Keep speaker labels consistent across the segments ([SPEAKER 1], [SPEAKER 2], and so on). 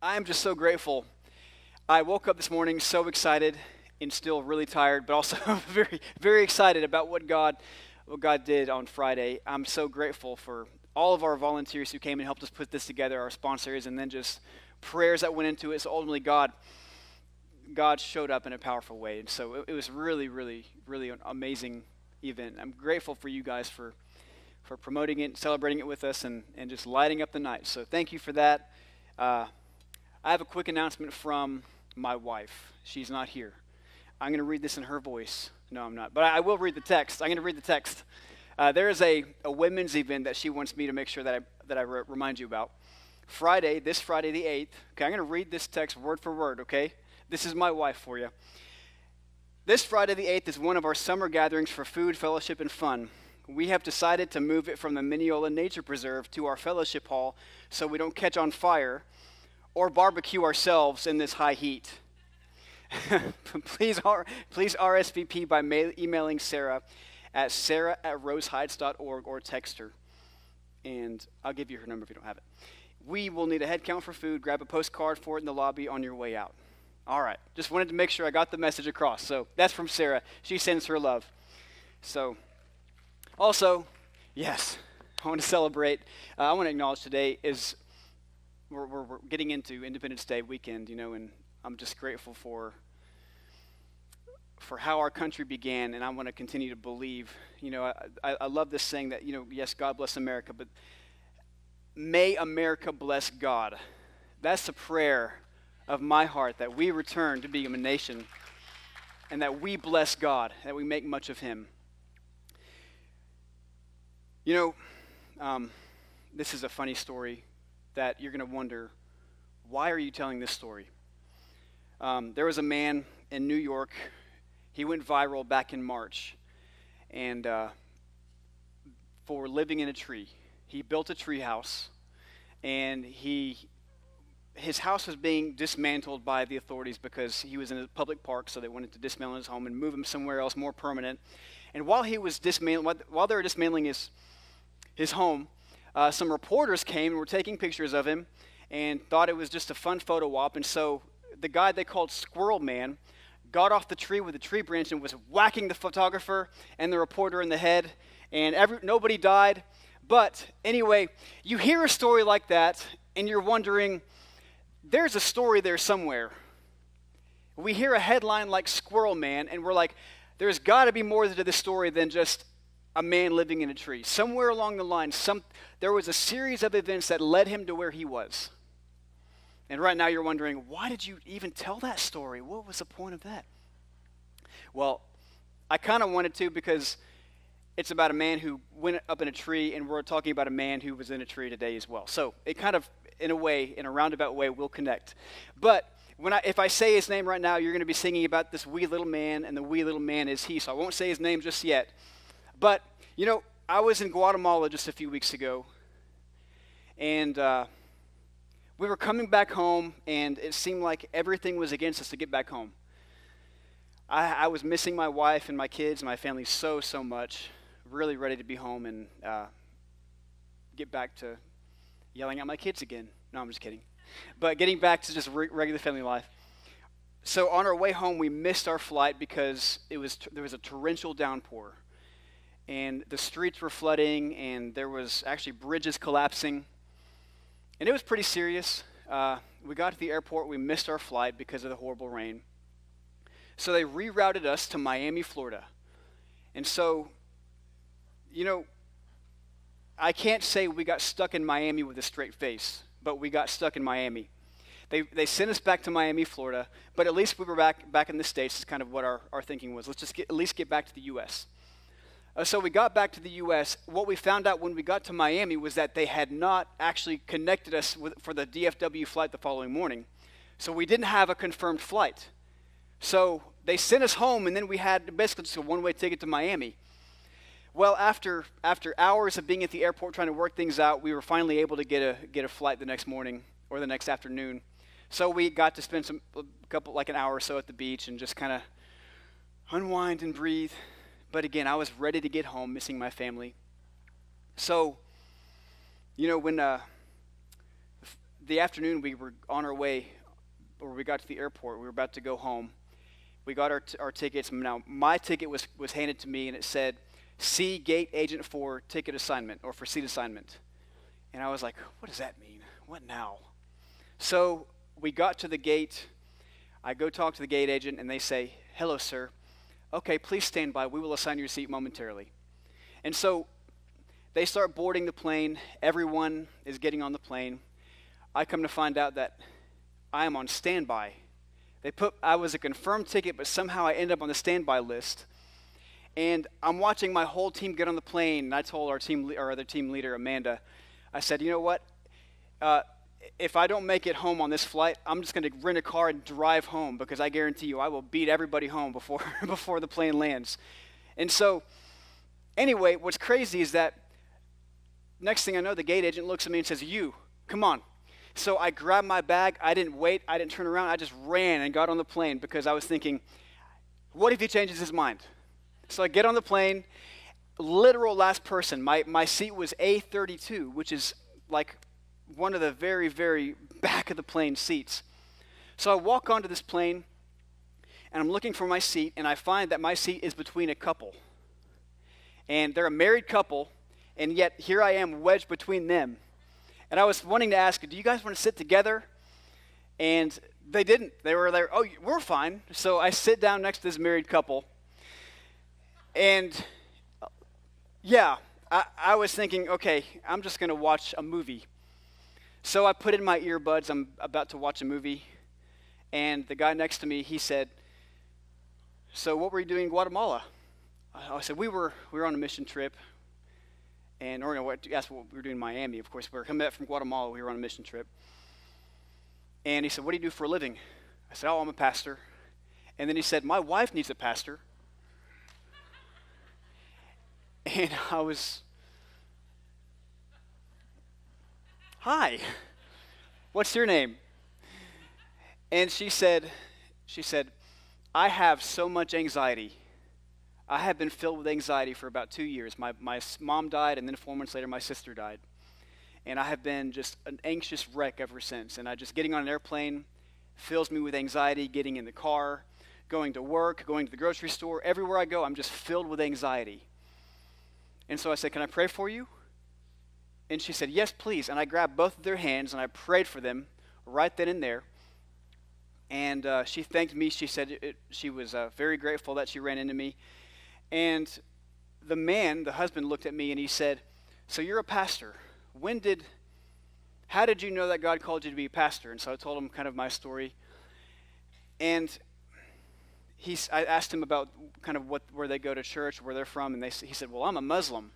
[SPEAKER 1] I am just so grateful. I woke up this morning so excited and still really tired, but also very, very excited about what God, what God did on Friday. I'm so grateful for all of our volunteers who came and helped us put this together, our sponsors, and then just prayers that went into it. So ultimately, God, God showed up in a powerful way, and so it, it was really, really, really an amazing event. I'm grateful for you guys for for promoting it, celebrating it with us, and, and just lighting up the night. So thank you for that. Uh, I have a quick announcement from my wife. She's not here. I'm going to read this in her voice. No, I'm not. But I, will read the text. I'm going to read the text. Uh, there is a, a women's event that she wants me to make sure that I, that I re- remind you about. Friday, this Friday the 8th. Okay, I'm going to read this text word for word, okay? This is my wife for you. This Friday the 8th is one of our summer gatherings for food, fellowship, and fun. We have decided to move it from the Mineola Nature Preserve to our fellowship hall so we don't catch on fire or barbecue ourselves in this high heat. please, please RSVP by mail, emailing Sarah at sarah at roseheights.org or text her. And I'll give you her number if you don't have it. We will need a head count for food. Grab a postcard for it in the lobby on your way out. All right. Just wanted to make sure I got the message across. So that's from Sarah. She sends her love. So, also, yes, I want to celebrate. Uh, I want to acknowledge today is we're, we're, getting into Independence Day weekend, you know, and I'm just grateful for for how our country began, and I want to continue to believe. You know, I, I, love this saying that, you know, yes, God bless America, but may America bless God. That's the prayer of my heart that we return to being a nation and that we bless God, that we make much of Him. You know, um, this is a funny story that you're going to wonder why are you telling this story? Um, there was a man in New York. He went viral back in March, and uh, for living in a tree, he built a tree house, and he his house was being dismantled by the authorities because he was in a public park, so they wanted to dismantle his home and move him somewhere else more permanent. And while he was dismantling, while they were dismantling his his home, uh, some reporters came and were taking pictures of him and thought it was just a fun photo op. And so the guy they called Squirrel Man got off the tree with a tree branch and was whacking the photographer and the reporter in the head. And every, nobody died. But anyway, you hear a story like that and you're wondering, there's a story there somewhere. We hear a headline like Squirrel Man and we're like, there's got to be more to this story than just a man living in a tree. Somewhere along the line, some, there was a series of events that led him to where he was. And right now you're wondering, why did you even tell that story? What was the point of that? Well, I kind of wanted to because it's about a man who went up in a tree, and we're talking about a man who was in a tree today as well. So it kind of, in a way, in a roundabout way, will connect. But when I, if I say his name right now, you're going to be singing about this wee little man, and the wee little man is he. So I won't say his name just yet. But, you know, I was in Guatemala just a few weeks ago, and uh, we were coming back home, and it seemed like everything was against us to get back home. I, I was missing my wife and my kids and my family so, so much, really ready to be home and uh, get back to yelling at my kids again. No, I'm just kidding. But getting back to just re- regular family life. So on our way home, we missed our flight because it was t- there was a torrential downpour and the streets were flooding, and there was actually bridges collapsing. And it was pretty serious. Uh, we got to the airport, we missed our flight because of the horrible rain. So they rerouted us to Miami, Florida. And so, you know, I can't say we got stuck in Miami with a straight face, but we got stuck in Miami. They, they sent us back to Miami, Florida, but at least we were back, back in the States, is kind of what our, our thinking was. Let's just get, at least get back to the U.S. Uh, so we got back to the U.S. What we found out when we got to Miami was that they had not actually connected us with, for the DFW flight the following morning. So we didn't have a confirmed flight. So they sent us home, and then we had basically just a one way ticket to Miami. Well, after, after hours of being at the airport trying to work things out, we were finally able to get a, get a flight the next morning or the next afternoon. So we got to spend some, a couple, like an hour or so at the beach and just kind of unwind and breathe. But again, I was ready to get home, missing my family. So, you know, when uh, the afternoon we were on our way, or we got to the airport. We were about to go home. We got our, t- our tickets. Now, my ticket was, was handed to me, and it said, C gate agent for ticket assignment or for seat assignment. And I was like, what does that mean? What now? So we got to the gate. I go talk to the gate agent, and they say, hello, sir. Okay, please stand by. We will assign your seat momentarily. And so they start boarding the plane. Everyone is getting on the plane. I come to find out that I am on standby. They put I was a confirmed ticket, but somehow I end up on the standby list. And I'm watching my whole team get on the plane. And I told our team, our other team leader, Amanda, I said, you know what? Uh, if I don't make it home on this flight, I'm just going to rent a car and drive home because I guarantee you I will beat everybody home before, before the plane lands. And so, anyway, what's crazy is that next thing I know, the gate agent looks at me and says, You, come on. So I grabbed my bag. I didn't wait. I didn't turn around. I just ran and got on the plane because I was thinking, What if he changes his mind? So I get on the plane, literal last person. My, my seat was A32, which is like one of the very, very back of the plane seats. So I walk onto this plane and I'm looking for my seat, and I find that my seat is between a couple. And they're a married couple, and yet here I am wedged between them. And I was wanting to ask, do you guys want to sit together? And they didn't. They were there, oh, we're fine. So I sit down next to this married couple. And yeah, I, I was thinking, okay, I'm just going to watch a movie. So I put in my earbuds. I'm about to watch a movie. And the guy next to me, he said, So what were you doing in Guatemala? I said, We were, we were on a mission trip. And, or, what, asked what we were doing in Miami. Of course, we were coming back from Guatemala. We were on a mission trip. And he said, What do you do for a living? I said, Oh, I'm a pastor. And then he said, My wife needs a pastor. And I was, Hi, what's your name? And she said, She said, I have so much anxiety. I have been filled with anxiety for about two years. My, my mom died, and then four months later, my sister died. And I have been just an anxious wreck ever since. And I just getting on an airplane fills me with anxiety, getting in the car, going to work, going to the grocery store. Everywhere I go, I'm just filled with anxiety. And so I said, Can I pray for you? And she said, Yes, please. And I grabbed both of their hands and I prayed for them right then and there. And uh, she thanked me. She said it, she was uh, very grateful that she ran into me. And the man, the husband, looked at me and he said, So you're a pastor. When did, how did you know that God called you to be a pastor? And so I told him kind of my story. And he, I asked him about kind of what, where they go to church, where they're from, and they, he said, Well, I'm a Muslim.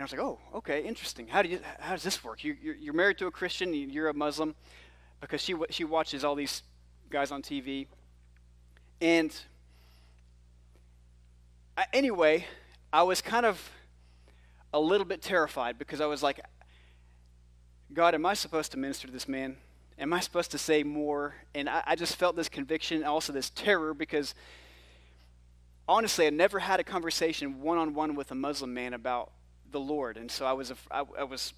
[SPEAKER 1] And I was like, Oh, okay, interesting. How, do you, how does this work? You, you're, you're married to a Christian, you're a Muslim, because she, she watches all these guys on TV. And I, anyway, I was kind of a little bit terrified because I was like, God, am I supposed to minister to this man? Am I supposed to say more? And I, I just felt this conviction, also this terror, because honestly, I never had a conversation one on one with a Muslim man about the Lord. And so I was, I, I was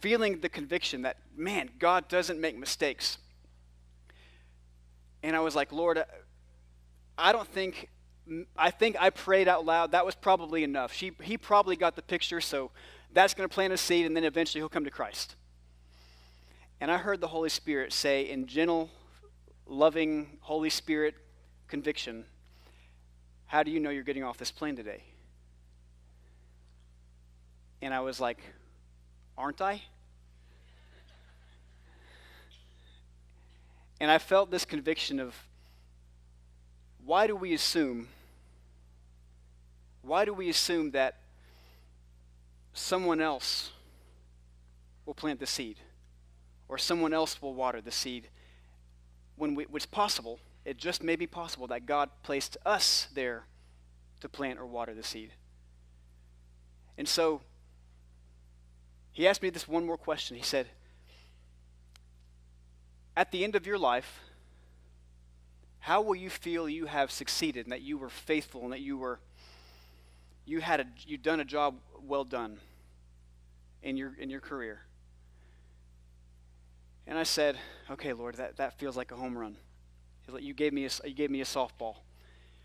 [SPEAKER 1] feeling the conviction that, man, God doesn't make mistakes. And I was like, Lord, I don't think, I think I prayed out loud. That was probably enough. She, he probably got the picture, so that's going to plant a seed, and then eventually he'll come to Christ. And I heard the Holy Spirit say, in gentle, loving, Holy Spirit conviction, How do you know you're getting off this plane today? And I was like, Aren't I? And I felt this conviction of why do we assume why do we assume that someone else will plant the seed? or someone else will water the seed. When we, it's possible, it just may be possible that God placed us there to plant or water the seed. And so he asked me this one more question. He said, At the end of your life, how will you feel you have succeeded and that you were faithful and that you were you had a you done a job well done in your in your career? And I said, Okay, Lord, that, that feels like a home run. You gave, me a, you gave me a softball.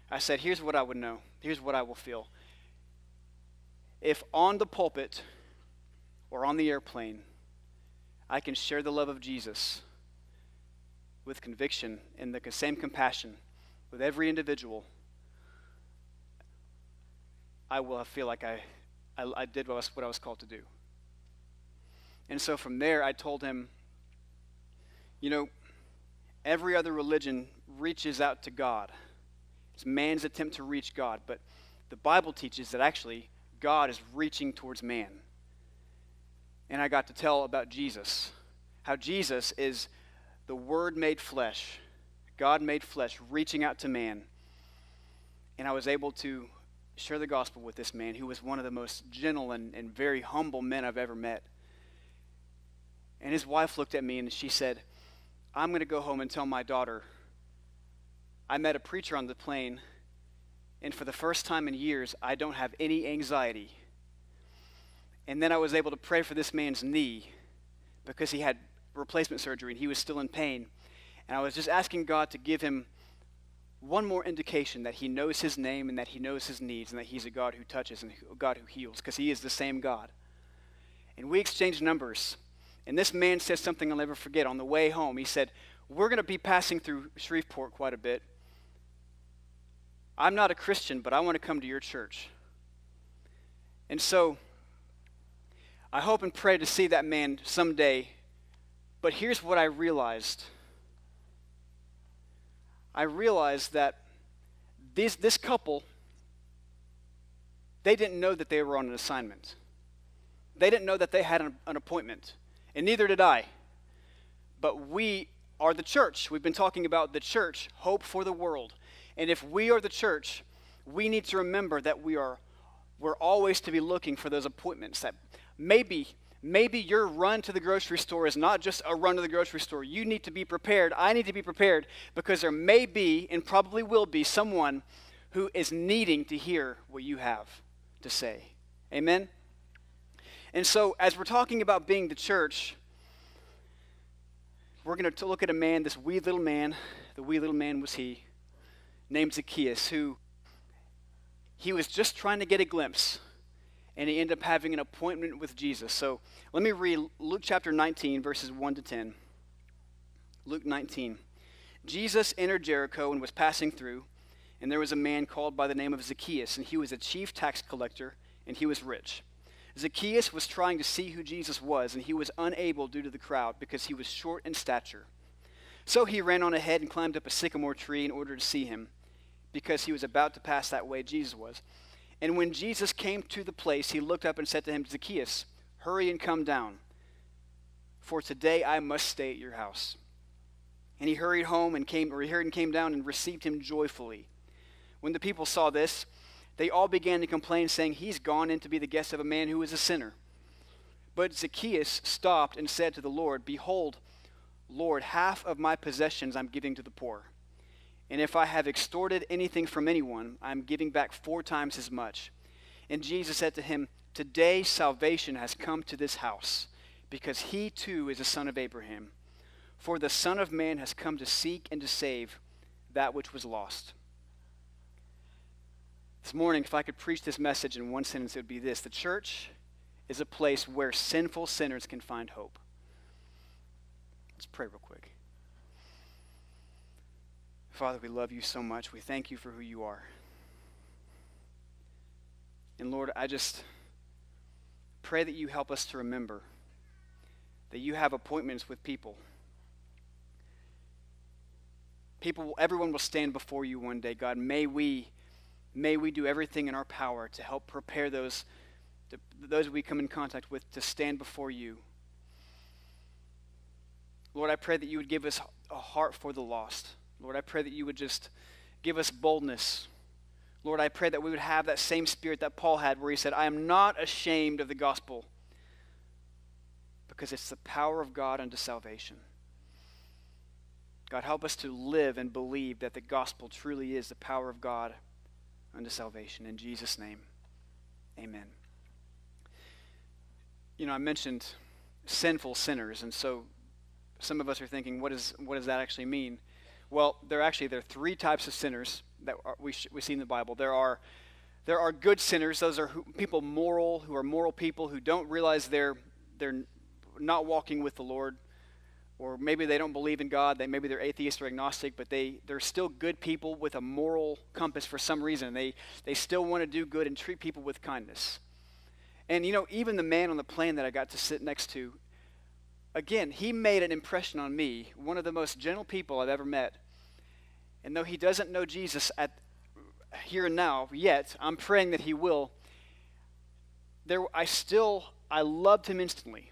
[SPEAKER 1] I said, Here's what I would know. Here's what I will feel. If on the pulpit or on the airplane, I can share the love of Jesus with conviction and the same compassion with every individual, I will feel like I, I, I did what I, was, what I was called to do. And so from there, I told him, you know, every other religion reaches out to God. It's man's attempt to reach God. But the Bible teaches that actually God is reaching towards man. And I got to tell about Jesus, how Jesus is the Word made flesh, God made flesh, reaching out to man. And I was able to share the gospel with this man who was one of the most gentle and, and very humble men I've ever met. And his wife looked at me and she said, I'm going to go home and tell my daughter. I met a preacher on the plane, and for the first time in years, I don't have any anxiety. And then I was able to pray for this man's knee because he had replacement surgery and he was still in pain. And I was just asking God to give him one more indication that he knows his name and that he knows his needs and that he's a God who touches and a God who heals because he is the same God. And we exchanged numbers. And this man said something I'll never forget on the way home. He said, We're going to be passing through Shreveport quite a bit. I'm not a Christian, but I want to come to your church. And so I hope and pray to see that man someday. But here's what I realized I realized that these, this couple, they didn't know that they were on an assignment. They didn't know that they had an, an appointment and neither did I. But we are the church. We've been talking about the church, hope for the world. And if we are the church, we need to remember that we are we're always to be looking for those appointments that maybe maybe your run to the grocery store is not just a run to the grocery store. You need to be prepared. I need to be prepared because there may be and probably will be someone who is needing to hear what you have to say. Amen. And so, as we're talking about being the church, we're going to look at a man, this wee little man. The wee little man was he, named Zacchaeus, who he was just trying to get a glimpse, and he ended up having an appointment with Jesus. So, let me read Luke chapter 19, verses 1 to 10. Luke 19. Jesus entered Jericho and was passing through, and there was a man called by the name of Zacchaeus, and he was a chief tax collector, and he was rich. Zacchaeus was trying to see who Jesus was, and he was unable due to the crowd because he was short in stature. So he ran on ahead and climbed up a sycamore tree in order to see him, because he was about to pass that way Jesus was. And when Jesus came to the place, he looked up and said to him, Zacchaeus, hurry and come down, for today I must stay at your house. And he hurried home and came, or he hurried and came down and received him joyfully. When the people saw this, they all began to complain, saying, He's gone in to be the guest of a man who is a sinner. But Zacchaeus stopped and said to the Lord, Behold, Lord, half of my possessions I'm giving to the poor. And if I have extorted anything from anyone, I'm giving back four times as much. And Jesus said to him, Today salvation has come to this house, because he too is a son of Abraham. For the Son of Man has come to seek and to save that which was lost. This morning, if I could preach this message in one sentence, it would be this The church is a place where sinful sinners can find hope. Let's pray real quick. Father, we love you so much. We thank you for who you are. And Lord, I just pray that you help us to remember that you have appointments with people. People, everyone will stand before you one day. God, may we May we do everything in our power to help prepare those, to, those we come in contact with to stand before you. Lord, I pray that you would give us a heart for the lost. Lord, I pray that you would just give us boldness. Lord, I pray that we would have that same spirit that Paul had where he said, I am not ashamed of the gospel because it's the power of God unto salvation. God, help us to live and believe that the gospel truly is the power of God unto salvation. In Jesus' name, amen. You know, I mentioned sinful sinners, and so some of us are thinking, what, is, what does that actually mean? Well, there actually there are three types of sinners that are, we, sh- we see in the Bible. There are there are good sinners. Those are who, people moral, who are moral people who don't realize they're they're not walking with the Lord, or maybe they don't believe in God. They maybe they're atheist or agnostic, but they they're still good people with a moral compass for some reason. They they still want to do good and treat people with kindness. And you know, even the man on the plane that I got to sit next to, again, he made an impression on me. One of the most gentle people I've ever met. And though he doesn't know Jesus at here and now yet, I'm praying that he will. There, I still I loved him instantly.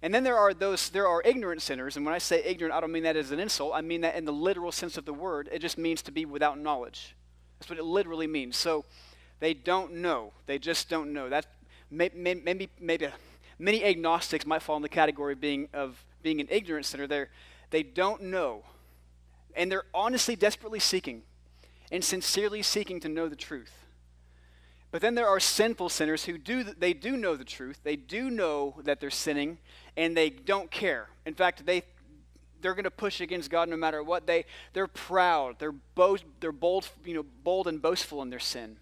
[SPEAKER 1] And then there are those there are ignorant sinners, and when I say ignorant, I don't mean that as an insult. I mean that in the literal sense of the word. It just means to be without knowledge. That's what it literally means. So they don't know. They just don't know. That may, may, maybe maybe many agnostics might fall in the category of being of being an ignorant sinner. They they don't know, and they're honestly, desperately seeking, and sincerely seeking to know the truth. But then there are sinful sinners who do they do know the truth. They do know that they're sinning and they don't care. In fact, they they're going to push against God no matter what. They they're proud. They're bold, they're bold, you know, bold and boastful in their sin.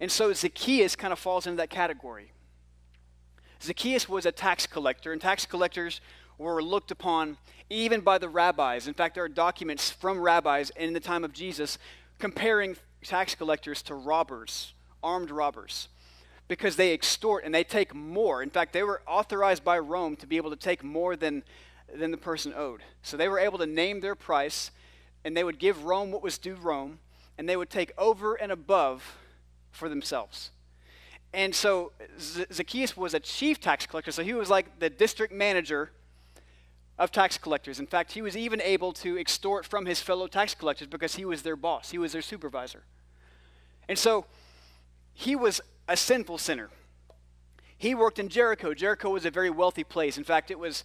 [SPEAKER 1] And so Zacchaeus kind of falls into that category. Zacchaeus was a tax collector, and tax collectors were looked upon even by the rabbis. In fact, there are documents from rabbis in the time of Jesus comparing tax collectors to robbers armed robbers because they extort and they take more. In fact, they were authorized by Rome to be able to take more than, than the person owed. So they were able to name their price and they would give Rome what was due Rome and they would take over and above for themselves. And so Zacchaeus was a chief tax collector, so he was like the district manager of tax collectors. In fact, he was even able to extort from his fellow tax collectors because he was their boss, he was their supervisor. And so he was a sinful sinner. He worked in Jericho. Jericho was a very wealthy place. In fact, it was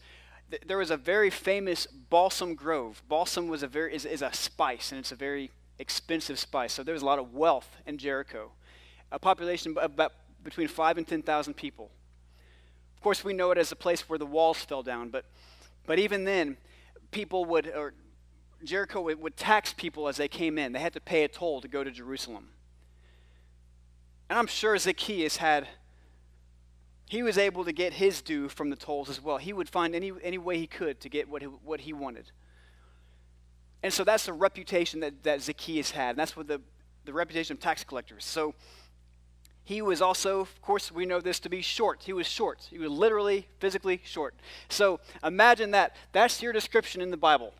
[SPEAKER 1] there was a very famous balsam grove. Balsam was a very is, is a spice, and it's a very expensive spice. So there was a lot of wealth in Jericho. A population about between five and ten thousand people. Of course, we know it as a place where the walls fell down, but but even then, people would or Jericho would, would tax people as they came in. They had to pay a toll to go to Jerusalem. And I'm sure Zacchaeus had, he was able to get his due from the tolls as well. He would find any, any way he could to get what he, what he wanted. And so that's the reputation that, that Zacchaeus had. And that's what the, the reputation of tax collectors. So he was also, of course, we know this to be short. He was short. He was literally, physically short. So imagine that. That's your description in the Bible.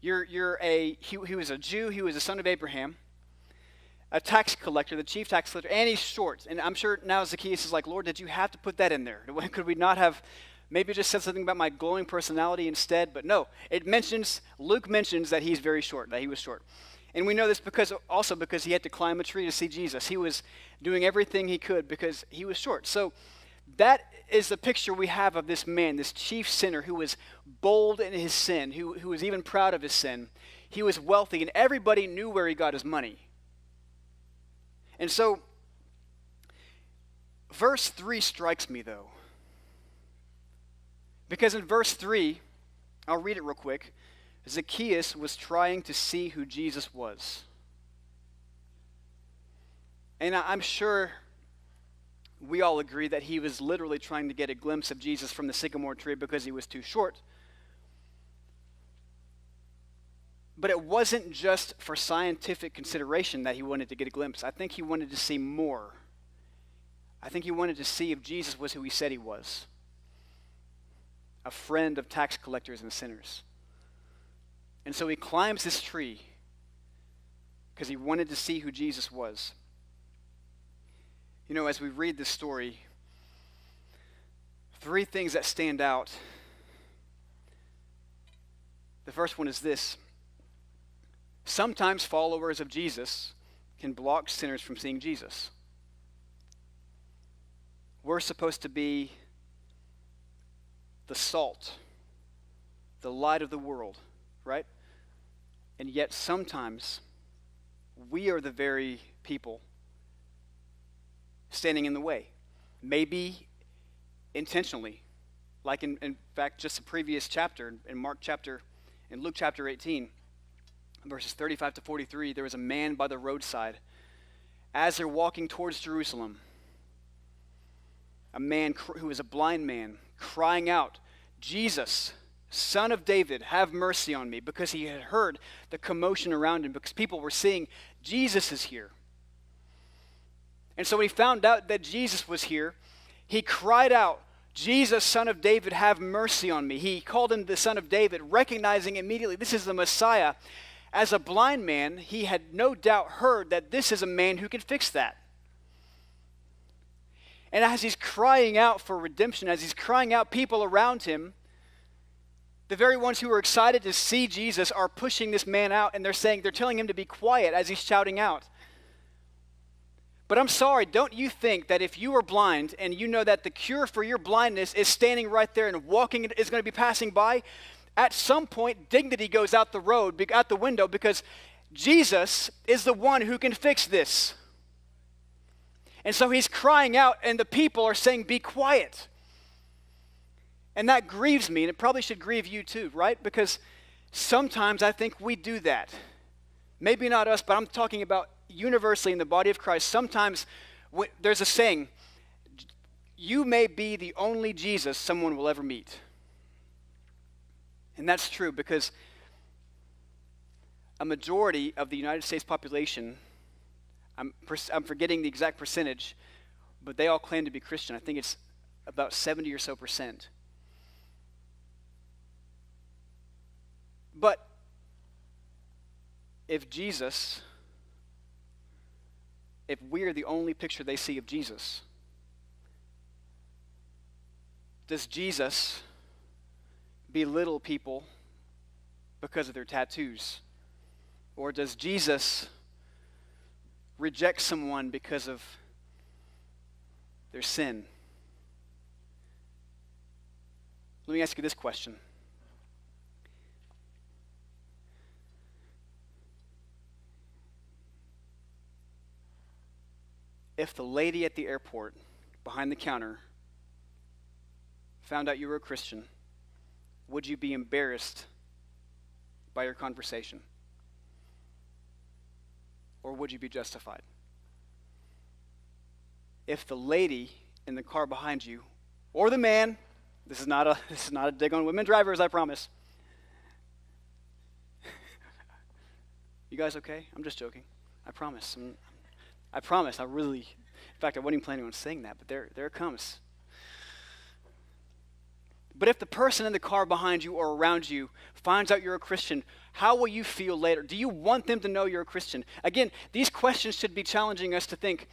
[SPEAKER 1] You're, you're a, he, he was a Jew, he was a son of Abraham a tax collector, the chief tax collector, and he's short. And I'm sure now Zacchaeus is like, Lord, did you have to put that in there? Could we not have maybe just said something about my glowing personality instead? But no, it mentions, Luke mentions that he's very short, that he was short. And we know this because also because he had to climb a tree to see Jesus. He was doing everything he could because he was short. So that is the picture we have of this man, this chief sinner who was bold in his sin, who, who was even proud of his sin. He was wealthy, and everybody knew where he got his money. And so, verse 3 strikes me, though. Because in verse 3, I'll read it real quick. Zacchaeus was trying to see who Jesus was. And I'm sure we all agree that he was literally trying to get a glimpse of Jesus from the sycamore tree because he was too short. But it wasn't just for scientific consideration that he wanted to get a glimpse. I think he wanted to see more. I think he wanted to see if Jesus was who he said he was a friend of tax collectors and sinners. And so he climbs this tree because he wanted to see who Jesus was. You know, as we read this story, three things that stand out. The first one is this Sometimes followers of Jesus can block sinners from seeing Jesus. We're supposed to be the salt, the light of the world, right? And yet sometimes we are the very people standing in the way. Maybe intentionally, like in, in fact, just the previous chapter, in Mark chapter, in Luke chapter 18, verses 35 to 43, there was a man by the roadside. As they're walking towards Jerusalem, a man cr- who was a blind man crying out, Jesus, Son of David, have mercy on me, because he had heard the commotion around him, because people were seeing Jesus is here. And so when he found out that Jesus was here, he cried out, Jesus, son of David, have mercy on me. He called him the son of David, recognizing immediately this is the Messiah. As a blind man, he had no doubt heard that this is a man who can fix that. And as he's crying out for redemption, as he's crying out, people around him the very ones who are excited to see Jesus are pushing this man out and they're saying, they're telling him to be quiet as he's shouting out. But I'm sorry, don't you think that if you are blind and you know that the cure for your blindness is standing right there and walking is going to be passing by, at some point dignity goes out the road, out the window, because Jesus is the one who can fix this. And so he's crying out, and the people are saying, Be quiet. And that grieves me, and it probably should grieve you too, right? Because sometimes I think we do that. Maybe not us, but I'm talking about universally in the body of Christ. Sometimes there's a saying, you may be the only Jesus someone will ever meet. And that's true because a majority of the United States population, I'm, I'm forgetting the exact percentage, but they all claim to be Christian. I think it's about 70 or so percent. But if Jesus, if we're the only picture they see of Jesus, does Jesus belittle people because of their tattoos? Or does Jesus reject someone because of their sin? Let me ask you this question. If the lady at the airport behind the counter found out you were a Christian, would you be embarrassed by your conversation? Or would you be justified? If the lady in the car behind you, or the man, this is not a, this is not a dig on women drivers, I promise. you guys okay? I'm just joking. I promise. I'm, I promise, I really, in fact, I wasn't even planning on saying that, but there, there it comes. But if the person in the car behind you or around you finds out you're a Christian, how will you feel later? Do you want them to know you're a Christian? Again, these questions should be challenging us to think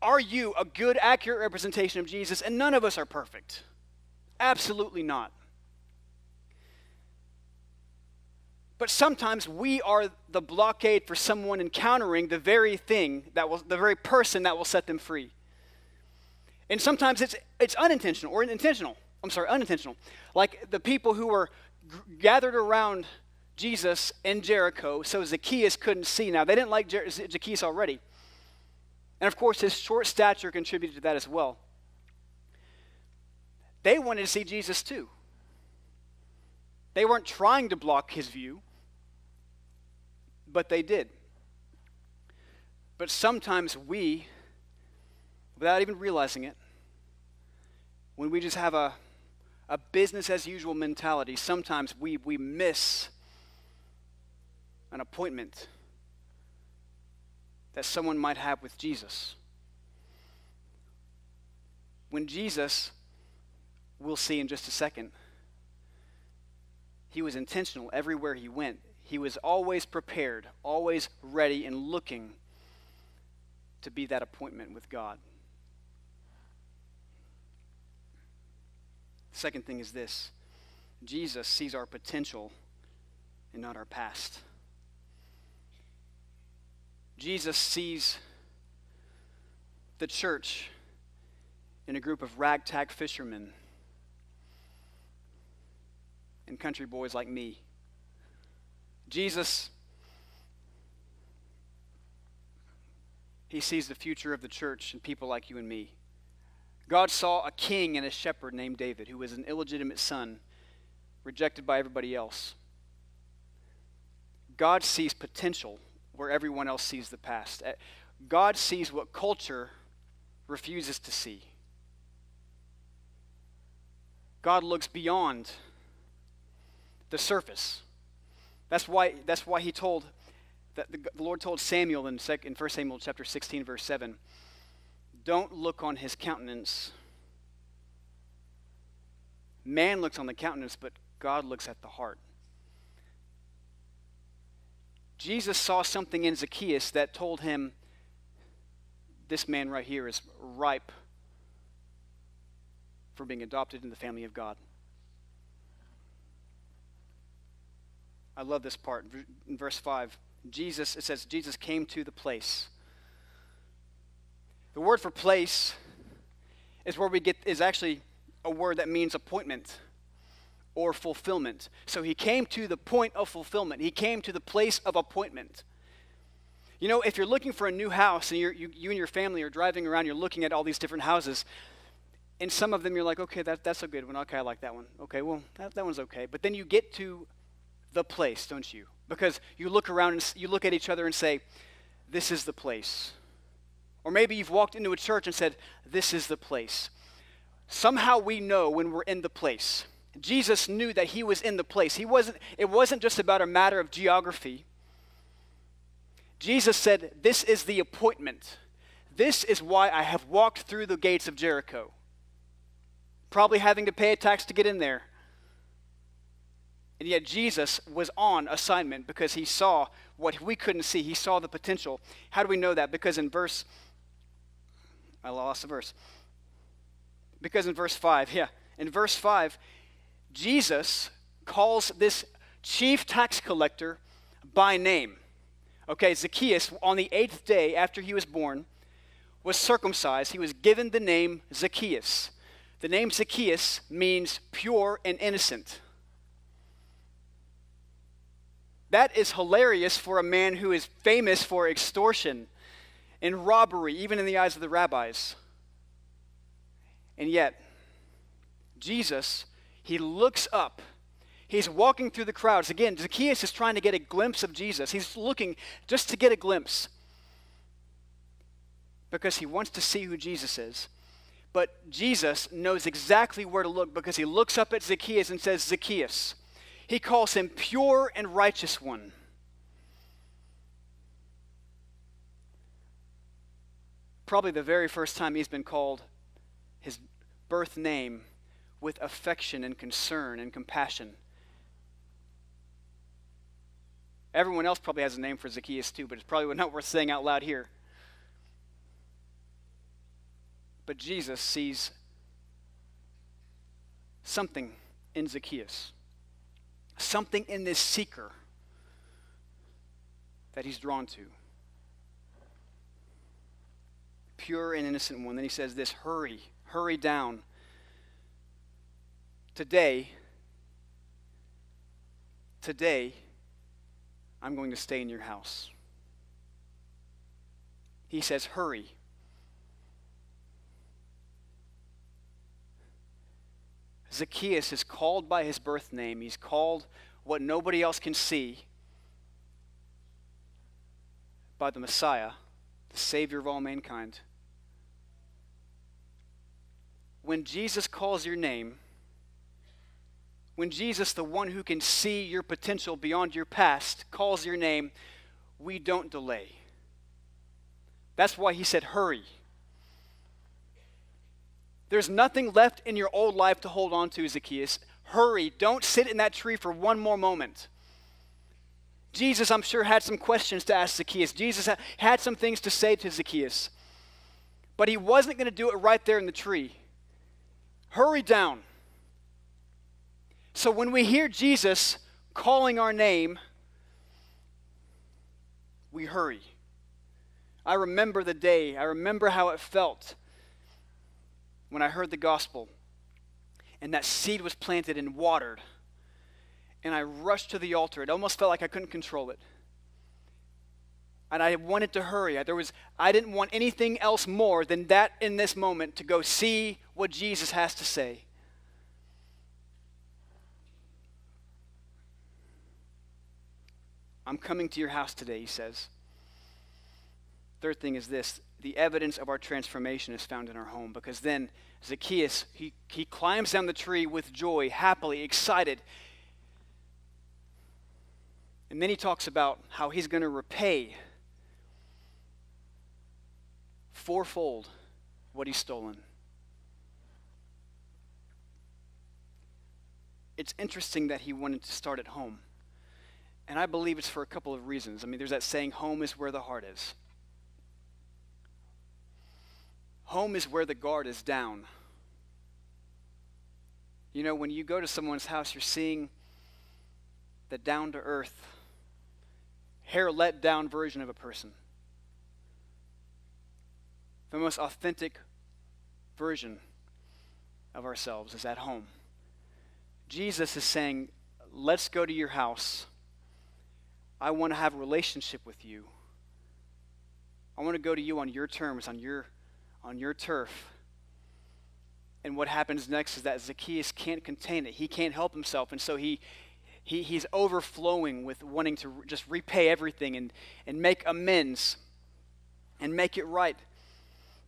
[SPEAKER 1] Are you a good, accurate representation of Jesus? And none of us are perfect. Absolutely not. But sometimes we are the blockade for someone encountering the very thing that will, the very person that will set them free. And sometimes it's, it's unintentional or intentional. I'm sorry, unintentional. Like the people who were g- gathered around Jesus in Jericho so Zacchaeus couldn't see. Now, they didn't like Jer- Zacchaeus already. And of course, his short stature contributed to that as well. They wanted to see Jesus too. They weren't trying to block his view, but they did. But sometimes we, without even realizing it, when we just have a, a business as usual mentality, sometimes we, we miss an appointment that someone might have with Jesus. When Jesus, we'll see in just a second, he was intentional everywhere he went he was always prepared, always ready, and looking to be that appointment with God. The Second thing is this Jesus sees our potential and not our past. Jesus sees the church in a group of ragtag fishermen and country boys like me. Jesus, he sees the future of the church and people like you and me. God saw a king and a shepherd named David, who was an illegitimate son, rejected by everybody else. God sees potential where everyone else sees the past. Eh, God sees what culture refuses to see. God looks beyond the surface. That's why, that's why he told, that the, the Lord told Samuel in, sec, in 1 Samuel chapter 16, verse 7, don't look on his countenance. Man looks on the countenance, but God looks at the heart. Jesus saw something in Zacchaeus that told him this man right here is ripe for being adopted in the family of God. I love this part. In verse 5, Jesus, it says, Jesus came to the place. The word for place is where we get, is actually a word that means appointment or fulfillment. So he came to the point of fulfillment. He came to the place of appointment. You know, if you're looking for a new house and you you, and your family are driving around, you're looking at all these different houses, and some of them you're like, okay, that, that's a good one. Okay, I like that one. Okay, well, that, that one's okay. But then you get to the place, don't you? Because you look around and you look at each other and say, this is the place. Or maybe you've walked into a church and said, this is the place. Somehow we know when we're in the place. Jesus knew that he was in the place. He wasn't, it wasn't just about a matter of geography. Jesus said, This is the appointment. This is why I have walked through the gates of Jericho. Probably having to pay a tax to get in there. And yet Jesus was on assignment because he saw what we couldn't see. He saw the potential. How do we know that? Because in verse, I lost the verse. Because in verse 5, yeah, in verse 5, Jesus calls this chief tax collector by name. Okay, Zacchaeus, on the eighth day after he was born, was circumcised. He was given the name Zacchaeus. The name Zacchaeus means pure and innocent. That is hilarious for a man who is famous for extortion and robbery, even in the eyes of the rabbis. And yet, Jesus he looks up. He's walking through the crowds. Again, Zacchaeus is trying to get a glimpse of Jesus. He's looking just to get a glimpse because he wants to see who Jesus is. But Jesus knows exactly where to look because he looks up at Zacchaeus and says, Zacchaeus. He calls him pure and righteous one. Probably the very first time he's been called his birth name with affection and concern and compassion. Everyone else probably has a name for Zacchaeus too, but it's probably not worth saying out loud here. But Jesus sees something in Zacchaeus, something in this seeker that he's drawn to. Pure and innocent one. Then he says this hurry, hurry down today, today, I'm going to stay in your house. He says, Hurry. Zacchaeus is called by his birth name. He's called what nobody else can see by the Messiah, the Savior of all mankind. When Jesus calls your name, when Jesus, the one who can see your potential beyond your past, calls your name, we don't delay. That's why he said, hurry. There's nothing left in your old life to hold on to, Zacchaeus. Hurry. Don't sit in that tree for one more moment. Jesus, I'm sure, had some questions to ask Zacchaeus. Jesus had some things to say to Zacchaeus. But he wasn't going to do it right there in the tree. Hurry down. So when we hear Jesus calling our name, we hurry. I remember the day, I remember how it felt when I heard the gospel and that seed was planted and watered. And I rushed to the altar. It almost felt like I couldn't control it. And I wanted to hurry. There was, I didn't want anything else more than that in this moment to go see what Jesus has to say. I'm coming to your house today, he says. Third thing is this the evidence of our transformation is found in our home because then Zacchaeus, he, he climbs down the tree with joy, happily, excited. And then he talks about how he's going to repay fourfold what he's stolen. It's interesting that he wanted to start at home. And I believe it's for a couple of reasons. I mean, there's that saying, home is where the heart is. Home is where the guard is down. You know, when you go to someone's house, you're seeing the down to earth, hair let down version of a person. The most authentic version of ourselves is at home. Jesus is saying, Let's go to your house I want to have a relationship with you. I want to go to you on your terms, on your, on your turf. And what happens next is that Zacchaeus can't contain it. He can't help himself. And so he, he, he's overflowing with wanting to just repay everything and, and make amends and make it right.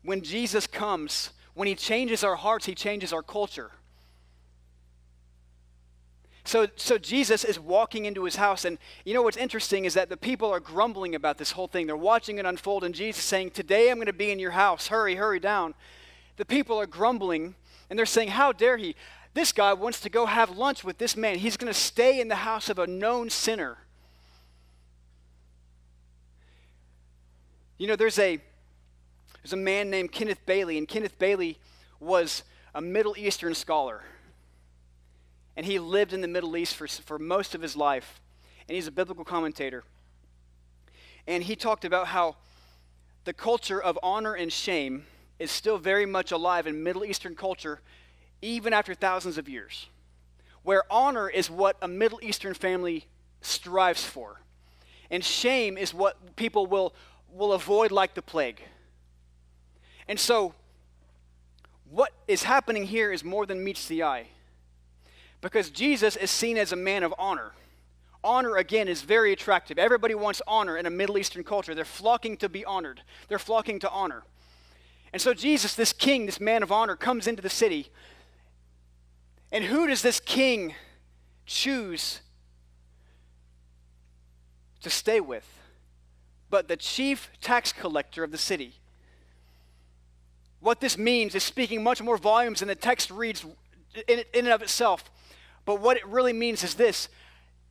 [SPEAKER 1] When Jesus comes, when he changes our hearts, he changes our culture. So, so Jesus is walking into his house, and you know what's interesting is that the people are grumbling about this whole thing. They're watching it unfold, and Jesus saying, Today I'm going to be in your house. Hurry, hurry down. The people are grumbling, and they're saying, How dare he? This guy wants to go have lunch with this man. He's going to stay in the house of a known sinner. You know, there's a, there's a man named Kenneth Bailey, and Kenneth Bailey was a Middle Eastern scholar and he lived in the Middle East for, for most of his life. And he's a biblical commentator. And he talked about how the culture of honor and shame is still very much alive in Middle Eastern culture, even after thousands of years. Where honor is what a Middle Eastern family strives for, and shame is what people will, will avoid like the plague. And so, what is happening here is more than meets the eye. Because Jesus is seen as a man of honor. Honor, again, is very attractive. Everybody wants honor in a Middle Eastern culture. They're flocking to be honored, they're flocking to honor. And so, Jesus, this king, this man of honor, comes into the city. And who does this king choose to stay with? But the chief tax collector of the city. What this means is speaking much more volumes than the text reads in, and of itself. But what it really means is this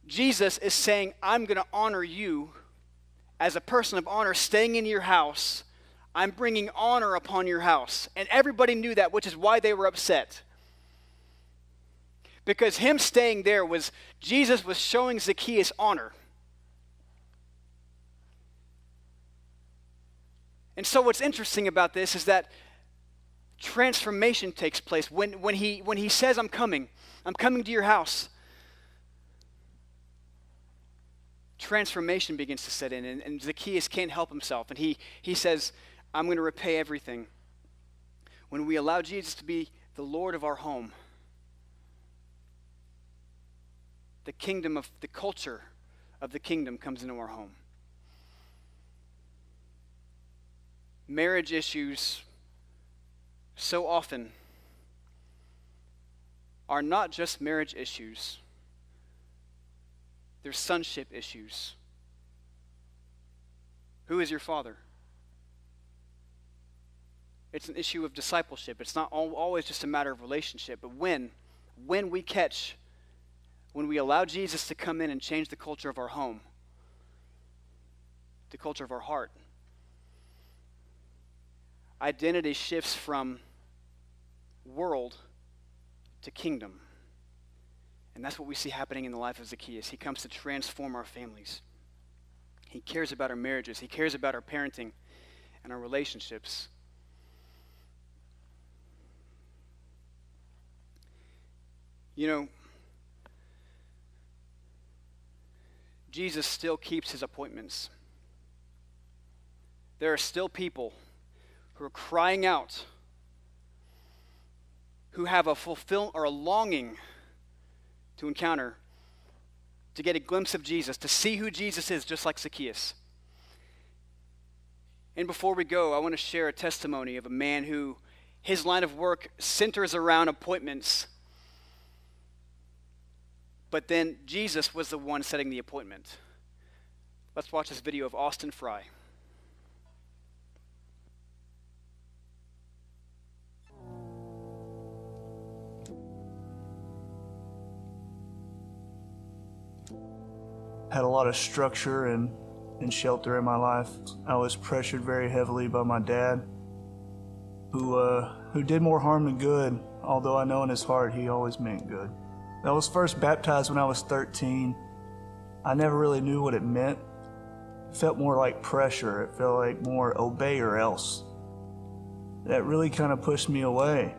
[SPEAKER 1] Jesus is saying, I'm going to honor you as a person of honor, staying in your house. I'm bringing honor upon your house. And everybody knew that, which is why they were upset. Because him staying there was, Jesus was showing Zacchaeus honor. And so, what's interesting about this is that transformation takes place when, when, he, when he says, I'm coming. I'm coming to your house. Transformation begins to set in, and, and Zacchaeus can't help himself. And he, he says, I'm going to repay everything. When we allow Jesus to be the Lord of our home, the kingdom of the culture of the kingdom comes into our home. Marriage issues so often are not just marriage issues, they're sonship issues. Who is your father? It's an issue of discipleship. It's not always just a matter of relationship, but when, when we catch, when we allow Jesus to come in and change the culture of our home, the culture of our heart, identity shifts from world to kingdom. And that's what we see happening in the life of Zacchaeus. He comes to transform our families. He cares about our marriages, he cares about our parenting and our relationships. You know, Jesus still keeps his appointments. there are still people who are crying out, who have a fulfill or a longing to encounter, to get a glimpse of Jesus, to see who Jesus is, just like Zacchaeus. And before we go, I want to share a testimony of a man who his line of work centers around appointments. But then Jesus was the one setting the appointment. Let's watch this video of Austin Fry.
[SPEAKER 2] Had a lot of structure and, and shelter in my life. I was pressured very heavily by my dad who uh, who did more harm than good, although I know in his heart he always meant good. I was first baptized when I was 13. I never really knew what it meant. It felt more like pressure. It felt like more obey or else. That really kind of pushed me away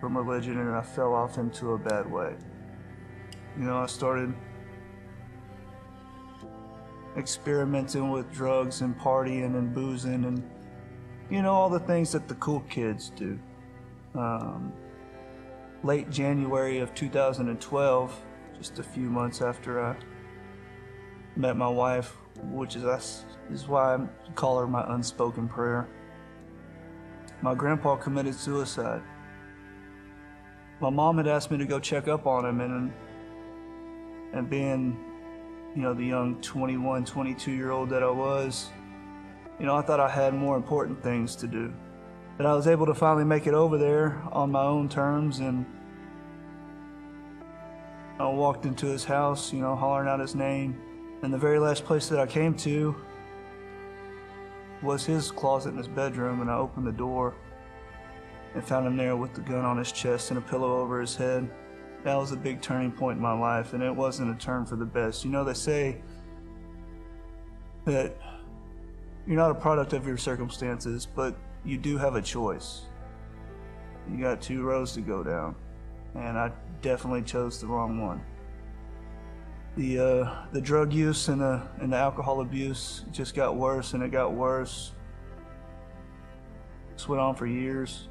[SPEAKER 2] from religion and I fell off into a bad way. You know, I started experimenting with drugs and partying and boozing and you know, all the things that the cool kids do. Um, late January of 2012, just a few months after I met my wife, which is, is why I call her my unspoken prayer. My grandpa committed suicide. My mom had asked me to go check up on him, and and being, you know, the young 21, 22 year old that I was, you know, I thought I had more important things to do. But I was able to finally make it over there on my own terms and I walked into his house, you know, hollering out his name. And the very last place that I came to was his closet in his bedroom, and I opened the door and found him there with the gun on his chest and a pillow over his head. That was a big turning point in my life, and it wasn't a turn for the best. You know, they say that you're not a product of your circumstances, but you do have a choice. You got two roads to go down, and I definitely chose the wrong one. The uh, the drug use and the and the alcohol abuse just got worse and it got worse. This went on for years.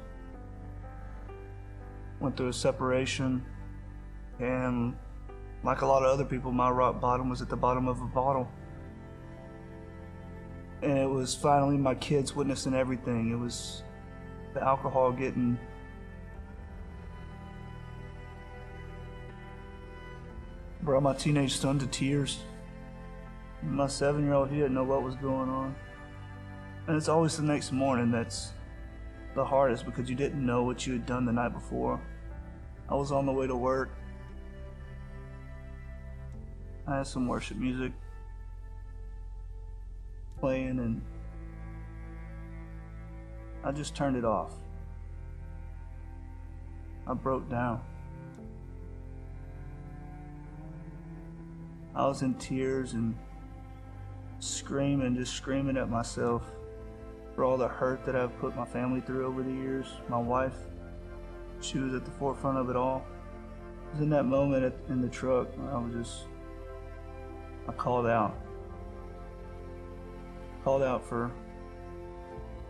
[SPEAKER 2] Went through a separation, and like a lot of other people, my rock bottom was at the bottom of a bottle and it was finally my kids witnessing everything. It was the alcohol getting brought my teenage son to tears. My seven year old, he didn't know what was going on. And it's always the next morning that's the hardest because you didn't know what you had done the night before. I was on the way to work. I had some worship music playing and I just turned it off. I broke down. I was in tears and screaming, just screaming at myself for all the hurt that I've put my family through over the years. My wife, she was at the forefront of it all. It was in that moment in the truck, I was just, I called out called out for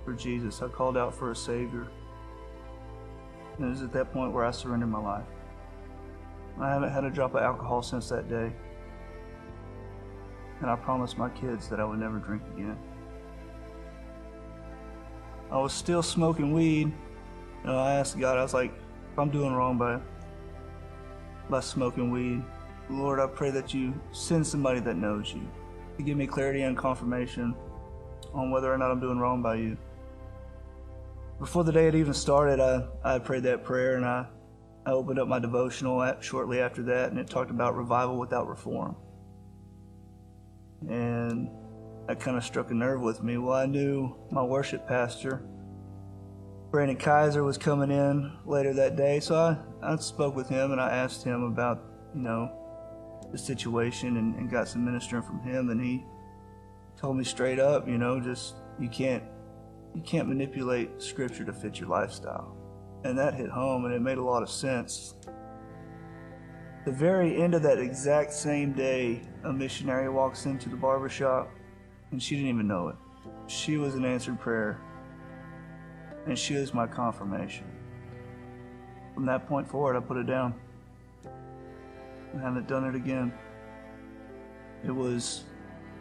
[SPEAKER 2] for Jesus. I called out for a Savior. And it was at that point where I surrendered my life. I haven't had a drop of alcohol since that day. And I promised my kids that I would never drink again. I was still smoking weed. And I asked God, I was like, if I'm doing wrong by by smoking weed, Lord, I pray that you send somebody that knows you to give me clarity and confirmation on whether or not I'm doing wrong by you. Before the day had even started, I, I prayed that prayer and I, I opened up my devotional at, shortly after that, and it talked about revival without reform. And that kind of struck a nerve with me. Well, I knew my worship pastor, Brandon Kaiser, was coming in later that day, so I, I spoke with him and I asked him about, you know, the situation and, and got some ministering from him, and he told me straight up, you know, just you can't you can't manipulate scripture to fit your lifestyle. And that hit home and it made a lot of sense. The very end of that exact same day, a missionary walks into the barber shop and she didn't even know it. she was an answered prayer, and she was my confirmation. From that point forward, I put it down. I haven't done it again. It was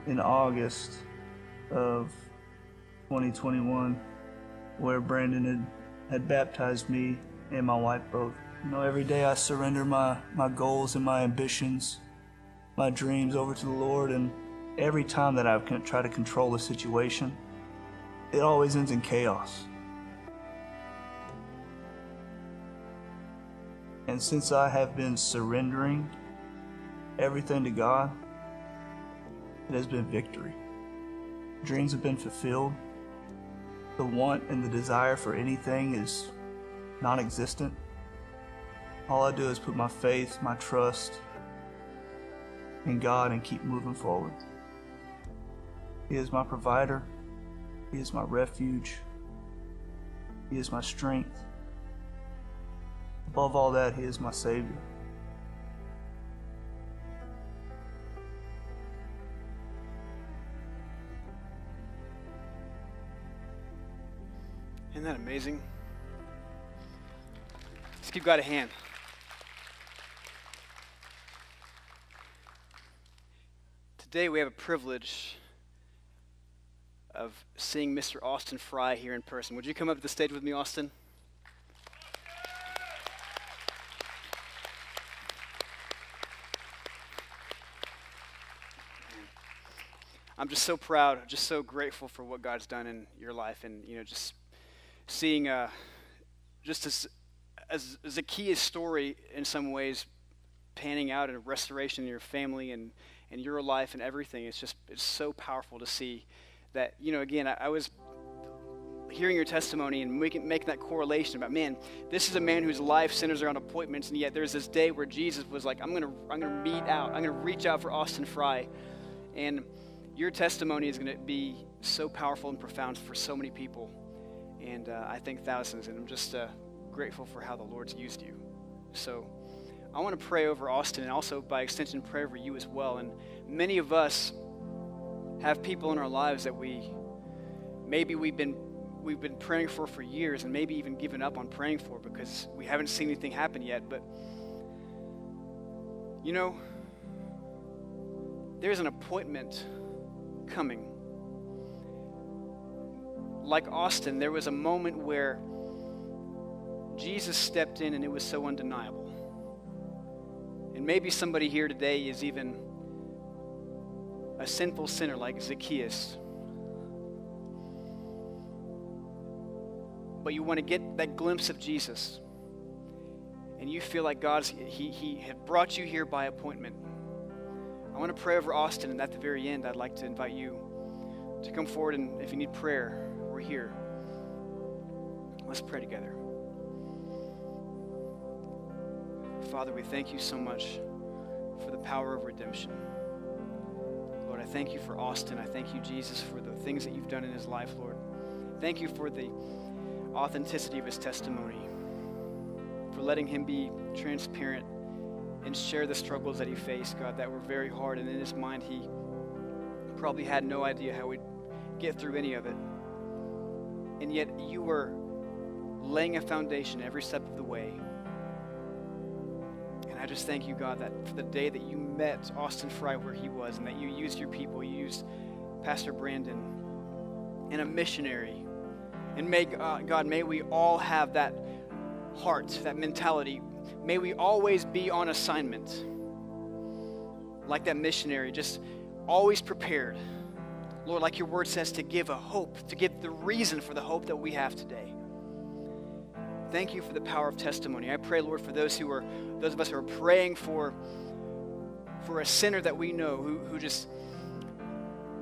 [SPEAKER 2] in August of 2021 where Brandon had, had baptized me and my wife both. You know, every day I surrender my, my goals and my ambitions, my dreams over to the Lord, and every time that I've tried to control the situation, it always ends in chaos. And since I have been surrendering everything to God, it has been victory. Dreams have been fulfilled. The want and the desire for anything is non existent. All I do is put my faith, my trust in God and keep moving forward. He is my provider, He is my refuge, He is my strength. Above all that, He is my Savior.
[SPEAKER 1] Isn't that amazing? Let's give God a hand. Today we have a privilege of seeing Mr. Austin Fry here in person. Would you come up to the stage with me, Austin? I'm just so proud, just so grateful for what God's done in your life, and you know, just seeing, uh, just as, as Zacchaeus' story in some ways panning out and restoration in your family and, and your life and everything. It's just it's so powerful to see that you know. Again, I, I was hearing your testimony and making, making that correlation about man this is a man whose life centers around appointments and yet there's this day where jesus was like i'm gonna i'm gonna meet out i'm gonna reach out for austin fry and your testimony is going to be so powerful and profound for so many people. And uh, I think thousands. And I'm just uh, grateful for how the Lord's used you. So I want to pray over Austin and also, by extension, pray over you as well. And many of us have people in our lives that we maybe we've been we've been praying for for years and maybe even given up on praying for because we haven't seen anything happen yet but you know there's an appointment coming. Like Austin, there was a moment where Jesus stepped in and it was so undeniable. And maybe somebody here today is even a sinful sinner like Zacchaeus. But you want to get that glimpse of Jesus. And you feel like God's he, he had brought you here by appointment. I want to pray over Austin, and at the very end, I'd like to invite you to come forward, and if you need prayer, we're here. Let's pray together. Father, we thank you so much for the power of redemption. Lord, I thank you for Austin. I thank you, Jesus, for the things that you've done in his life, Lord. Thank you for the authenticity of his testimony, for letting him be transparent and share the struggles that he faced, God, that were very hard. And in his mind, he probably had no idea how we'd get through any of it. And yet, you were laying a foundation every step of the way. And I just thank you, God, that for the day that you met Austin Fry where he was, and that you used your people, you used Pastor Brandon and a missionary. And may, uh, God, may we all have that heart, that mentality May we always be on assignment, like that missionary, just always prepared. Lord, like your word says, to give a hope, to give the reason for the hope that we have today. Thank you for the power of testimony. I pray, Lord, for those who are, those of us who are praying for, for a sinner that we know who, who just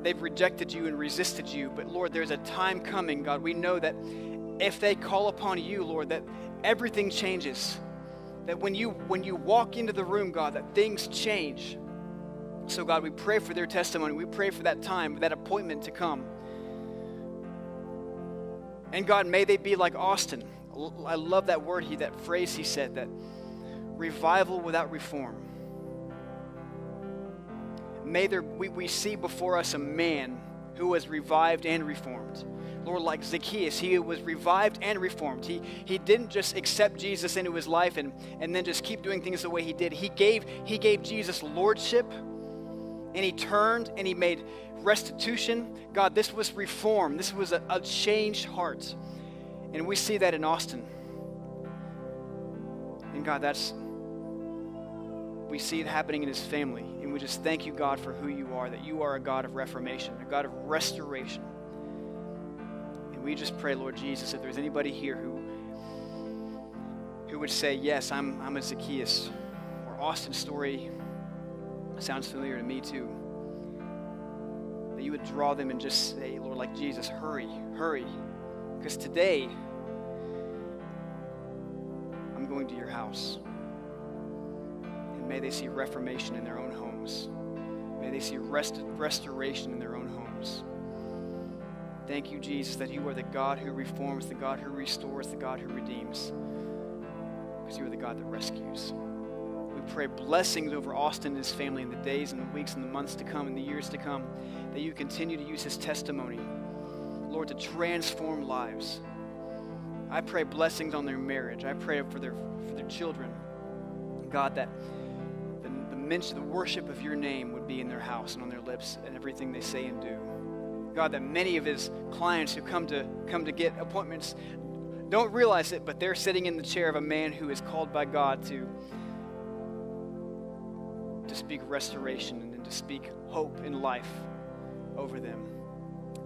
[SPEAKER 1] they've rejected you and resisted you. But Lord, there's a time coming, God. We know that if they call upon you, Lord, that everything changes that when you when you walk into the room, God, that things change. So God, we pray for their testimony. We pray for that time, that appointment to come. And God, may they be like Austin. I love that word, he that phrase he said that revival without reform. May there we, we see before us a man who was revived and reformed. Lord, like Zacchaeus, he was revived and reformed. He, he didn't just accept Jesus into his life and, and then just keep doing things the way he did. He gave, he gave Jesus lordship and he turned and he made restitution. God, this was reform. This was a, a changed heart. And we see that in Austin. And God, that's, we see it happening in his family. And we just thank you, God, for who you are, that you are a God of reformation, a God of restoration. And we just pray, Lord Jesus, if there's anybody here who, who would say, Yes, I'm, I'm a Zacchaeus, or Austin's story sounds familiar to me too, that you would draw them and just say, Lord, like Jesus, hurry, hurry. Because today, I'm going to your house. And may they see reformation in their own homes. May they see rest- restoration in their own homes. Thank you, Jesus, that you are the God who reforms, the God who restores, the God who redeems. Because you are the God that rescues. Pray blessings over Austin and his family in the days and the weeks and the months to come and the years to come. That you continue to use his testimony, Lord, to transform lives. I pray blessings on their marriage. I pray for their, for their children. God, that the, the, mention, the worship of your name would be in their house and on their lips and everything they say and do. God, that many of his clients who come to come to get appointments don't realize it, but they're sitting in the chair of a man who is called by God to speak restoration and to speak hope and life over them.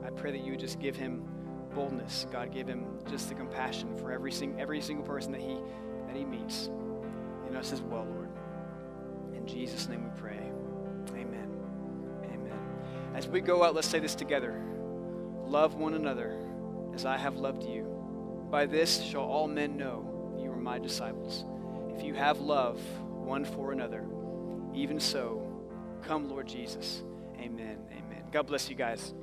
[SPEAKER 1] I pray that you just give him boldness. God, give him just the compassion for every, sing, every single person that he, that he meets. In us as well, Lord. In Jesus' name we pray. Amen. Amen. As we go out, let's say this together. Love one another as I have loved you. By this shall all men know you are my disciples. If you have love one for another, even so, come, Lord Jesus. Amen. Amen. God bless you guys.